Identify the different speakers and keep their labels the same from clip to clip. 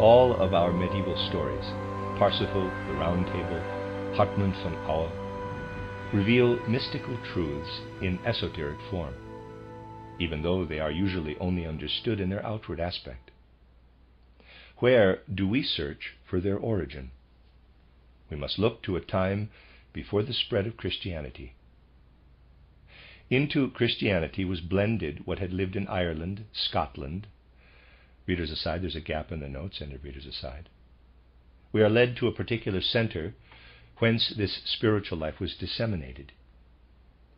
Speaker 1: all of our medieval stories, Parsifal, the Round Table, Hartmann von Aue, reveal mystical truths in esoteric form, even though they are usually only understood in their outward aspect. Where do we search for their origin? We must look to a time before the spread of Christianity. Into Christianity was blended what had lived in Ireland, Scotland. Readers aside, there's a gap in the notes, and of readers aside. We are led to a particular center whence this spiritual life was disseminated.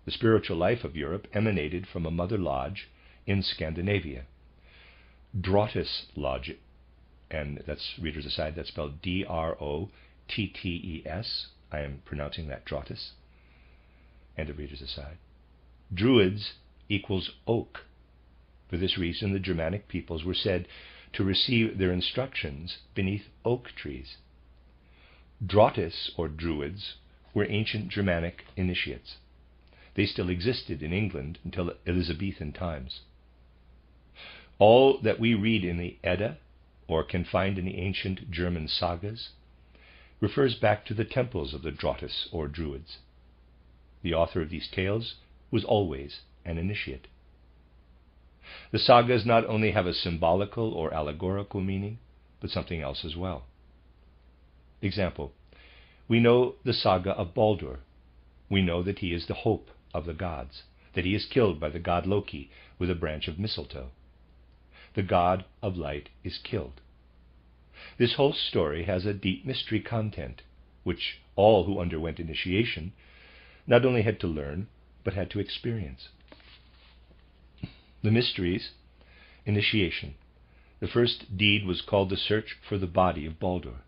Speaker 1: The spiritual life of Europe emanated from a mother lodge in Scandinavia, Drottes Lodge, and that's readers aside, that's spelled D R O T T E S. I am pronouncing that Drotis. And the readers aside. Druids equals oak. For this reason, the Germanic peoples were said to receive their instructions beneath oak trees. Drottes, or Druids, were ancient Germanic initiates. They still existed in England until Elizabethan times. All that we read in the Edda, or can find in the ancient German sagas, refers back to the temples of the Drottes, or Druids. The author of these tales was always an initiate. The sagas not only have a symbolical or allegorical meaning, but something else as well. Example We know the saga of Baldur. We know that he is the hope of the gods, that he is killed by the god Loki with a branch of mistletoe. The god of light is killed. This whole story has a deep mystery content, which all who underwent initiation not only had to learn, but had to experience. The mysteries, initiation. The first deed was called the search for the body of Baldur.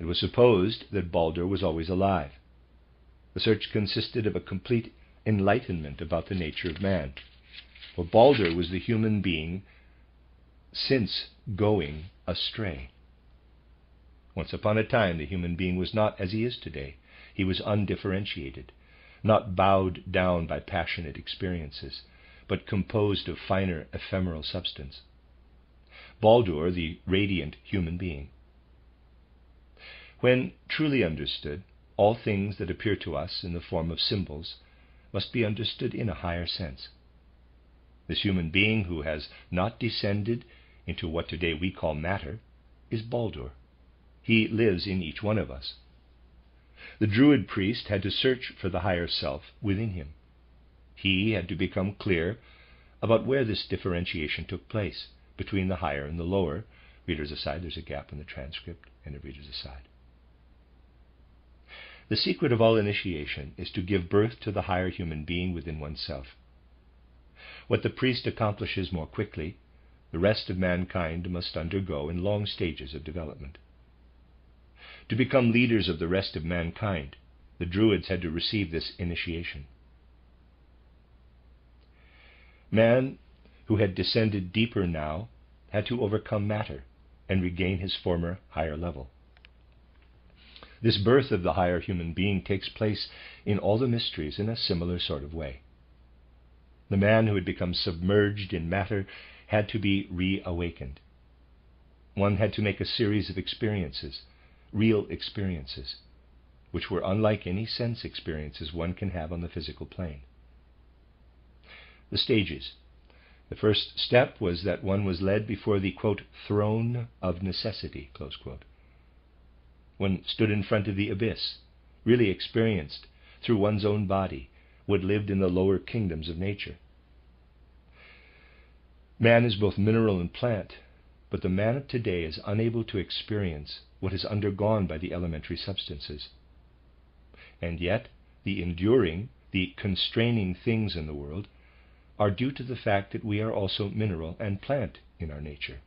Speaker 1: It was supposed that Baldur was always alive. The search consisted of a complete enlightenment about the nature of man. For Baldur was the human being since going astray. Once upon a time, the human being was not as he is today. He was undifferentiated, not bowed down by passionate experiences, but composed of finer ephemeral substance. Baldur, the radiant human being. When truly understood, all things that appear to us in the form of symbols must be understood in a higher sense. This human being who has not descended into what today we call matter is Baldur. He lives in each one of us. The Druid priest had to search for the higher self within him. He had to become clear about where this differentiation took place between the higher and the lower. Readers aside, there's a gap in the transcript, and the readers aside. The secret of all initiation is to give birth to the higher human being within oneself. What the priest accomplishes more quickly the rest of mankind must undergo in long stages of development. To become leaders of the rest of mankind, the Druids had to receive this initiation. Man, who had descended deeper now, had to overcome matter and regain his former higher level. This birth of the higher human being takes place in all the mysteries in a similar sort of way. The man who had become submerged in matter had to be reawakened. One had to make a series of experiences, real experiences, which were unlike any sense experiences one can have on the physical plane. The stages. The first step was that one was led before the quote, throne of necessity. One stood in front of the abyss, really experienced through one's own body what lived in the lower kingdoms of nature. Man is both mineral and plant, but the man of today is unable to experience what is undergone by the elementary substances. And yet, the enduring, the constraining things in the world are due to the fact that we are also mineral and plant in our nature.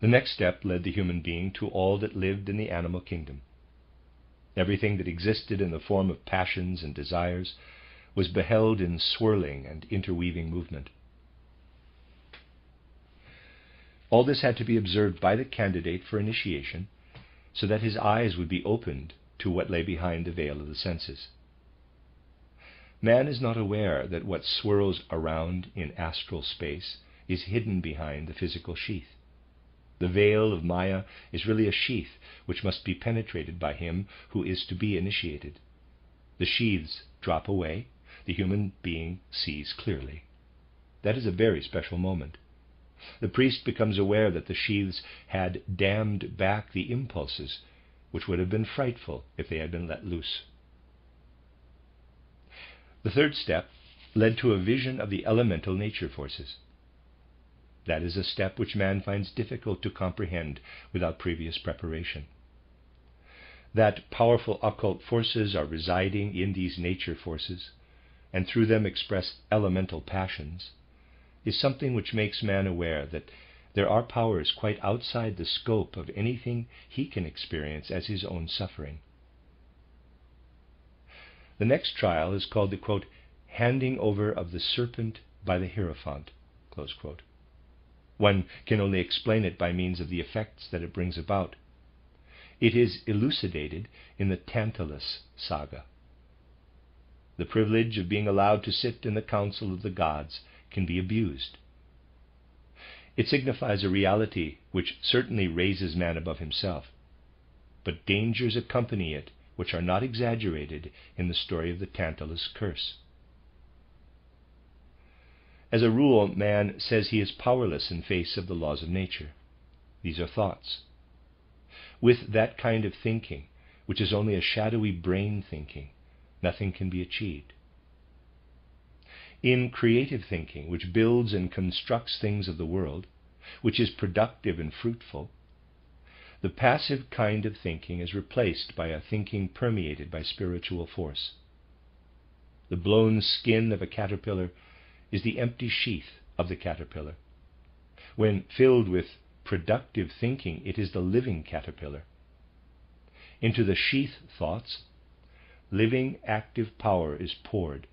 Speaker 1: The next step led the human being to all that lived in the animal kingdom. Everything that existed in the form of passions and desires was beheld in swirling and interweaving movement. All this had to be observed by the candidate for initiation so that his eyes would be opened to what lay behind the veil of the senses. Man is not aware that what swirls around in astral space is hidden behind the physical sheath. The veil of Maya is really a sheath which must be penetrated by him who is to be initiated. The sheaths drop away, the human being sees clearly. That is a very special moment. The priest becomes aware that the sheaths had dammed back the impulses, which would have been frightful if they had been let loose. The third step led to a vision of the elemental nature forces. That is a step which man finds difficult to comprehend without previous preparation. That powerful occult forces are residing in these nature forces, and through them express elemental passions, is something which makes man aware that there are powers quite outside the scope of anything he can experience as his own suffering. The next trial is called the quote, handing over of the serpent by the Hierophant. One can only explain it by means of the effects that it brings about. It is elucidated in the Tantalus saga. The privilege of being allowed to sit in the council of the gods can be abused. It signifies a reality which certainly raises man above himself, but dangers accompany it which are not exaggerated in the story of the Tantalus curse. As a rule, man says he is powerless in face of the laws of nature. These are thoughts. With that kind of thinking, which is only a shadowy brain thinking, nothing can be achieved. In creative thinking, which builds and constructs things of the world, which is productive and fruitful, the passive kind of thinking is replaced by a thinking permeated by spiritual force. The blown skin of a caterpillar is the empty sheath of the caterpillar. When filled with productive thinking, it is the living caterpillar. Into the sheath thoughts, living active power is poured,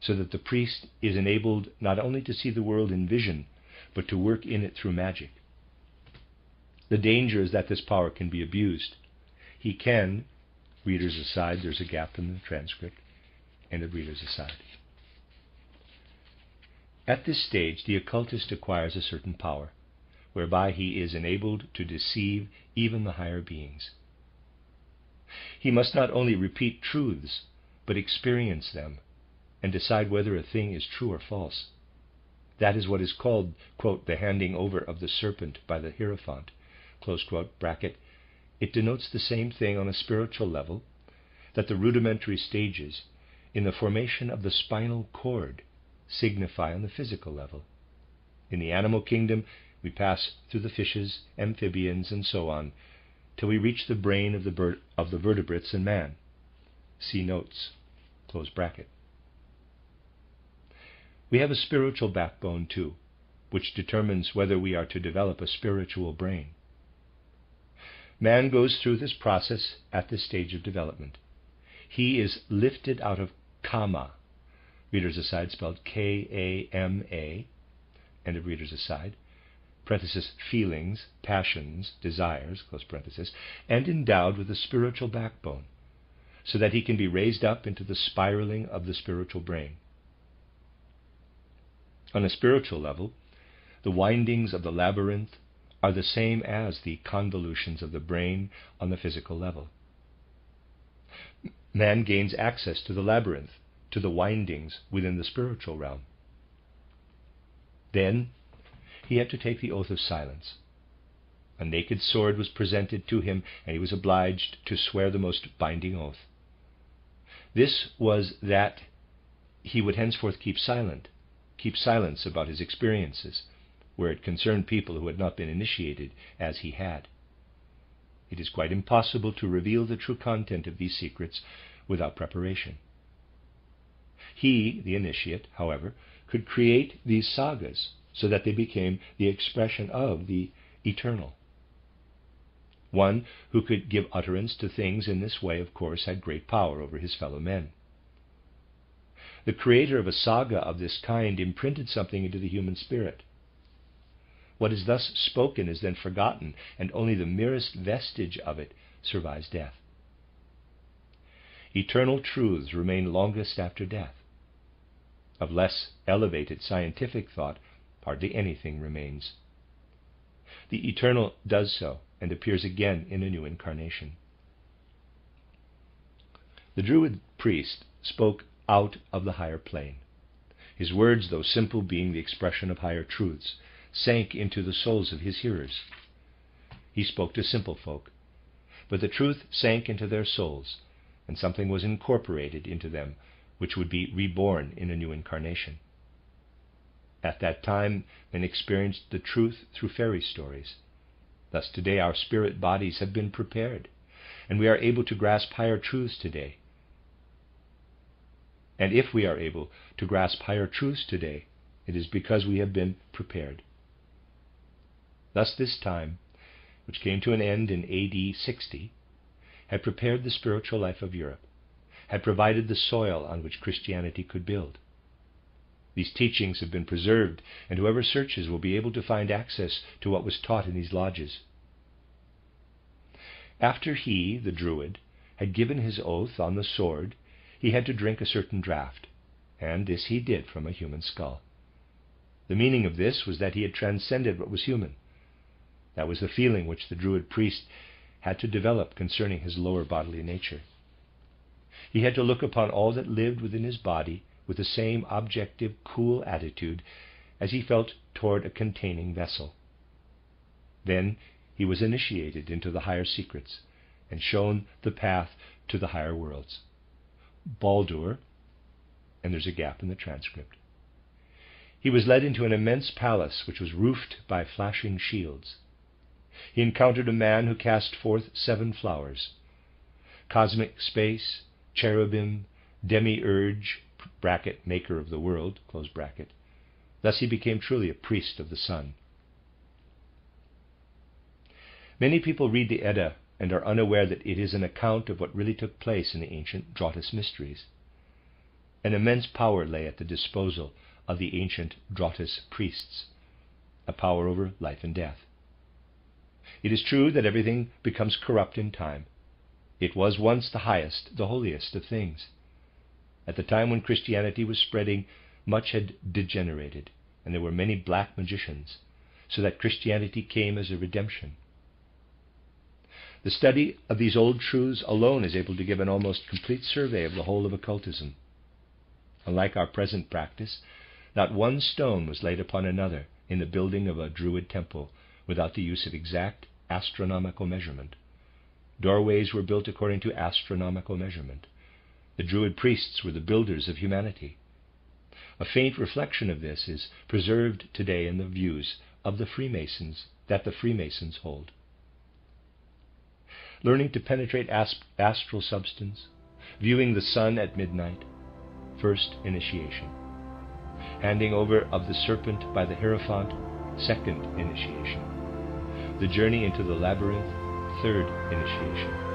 Speaker 1: so that the priest is enabled not only to see the world in vision, but to work in it through magic. The danger is that this power can be abused. He can, readers aside, there's a gap in the transcript, and the readers aside. At this stage, the occultist acquires a certain power, whereby he is enabled to deceive even the higher beings. He must not only repeat truths, but experience them and decide whether a thing is true or false. That is what is called, quote, the handing over of the serpent by the Hierophant, quote, bracket. It denotes the same thing on a spiritual level that the rudimentary stages in the formation of the spinal cord signify on the physical level. In the animal kingdom, we pass through the fishes, amphibians, and so on, till we reach the brain of the, ber- of the vertebrates and man. See notes. Close bracket. We have a spiritual backbone too, which determines whether we are to develop a spiritual brain. Man goes through this process at this stage of development. He is lifted out of kama, readers aside spelled K A M A, end of readers aside, parenthesis, feelings, passions, desires, close parenthesis, and endowed with a spiritual backbone, so that he can be raised up into the spiraling of the spiritual brain. On a spiritual level, the windings of the labyrinth are the same as the convolutions of the brain on the physical level. Man gains access to the labyrinth to the windings within the spiritual realm. Then he had to take the oath of silence. A naked sword was presented to him, and he was obliged to swear the most binding oath. This was that he would henceforth keep silent, keep silence about his experiences, where it concerned people who had not been initiated as he had. It is quite impossible to reveal the true content of these secrets without preparation. He, the initiate, however, could create these sagas so that they became the expression of the eternal. One who could give utterance to things in this way, of course, had great power over his fellow men. The creator of a saga of this kind imprinted something into the human spirit. What is thus spoken is then forgotten, and only the merest vestige of it survives death. Eternal truths remain longest after death of less elevated scientific thought hardly anything remains. The eternal does so and appears again in a new incarnation. The Druid priest spoke out of the higher plane. His words, though simple, being the expression of higher truths, sank into the souls of his hearers. He spoke to simple folk, but the truth sank into their souls, and something was incorporated into them which would be reborn in a new incarnation. At that time, men experienced the truth through fairy stories. Thus, today, our spirit bodies have been prepared, and we are able to grasp higher truths today. And if we are able to grasp higher truths today, it is because we have been prepared. Thus, this time, which came to an end in AD 60, had prepared the spiritual life of Europe, had provided the soil on which Christianity could build. These teachings have been preserved, and whoever searches will be able to find access to what was taught in these lodges. After he, the Druid, had given his oath on the sword, he had to drink a certain draught, and this he did from a human skull. The meaning of this was that he had transcended what was human. That was the feeling which the Druid priest had to develop concerning his lower bodily nature. He had to look upon all that lived within his body with the same objective, cool attitude as he felt toward a containing vessel. Then he was initiated into the higher secrets and shown the path to the higher worlds. Baldur, and there's a gap in the transcript. He was led into an immense palace which was roofed by flashing shields. He encountered a man who cast forth seven flowers. Cosmic space, cherubim, demiurge, bracket, maker of the world, close bracket. Thus he became truly a priest of the sun. Many people read the Edda and are unaware that it is an account of what really took place in the ancient Drottes mysteries. An immense power lay at the disposal of the ancient Drottes priests, a power over life and death. It is true that everything becomes corrupt in time. It was once the highest, the holiest of things. At the time when Christianity was spreading, much had degenerated, and there were many black magicians, so that Christianity came as a redemption. The study of these old truths alone is able to give an almost complete survey of the whole of occultism. Unlike our present practice, not one stone was laid upon another in the building of a Druid temple without the use of exact astronomical measurement. Doorways were built according to astronomical measurement. The Druid priests were the builders of humanity. A faint reflection of this is preserved today in the views of the Freemasons that the Freemasons hold. Learning to penetrate astral substance, viewing the sun at midnight, first initiation. Handing over of the serpent by the Hierophant, second initiation. The journey into the labyrinth, third initiation